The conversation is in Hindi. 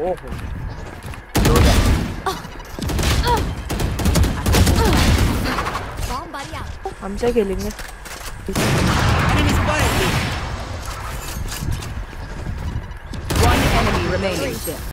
ओहो दो जा Bomb One enemy remaining.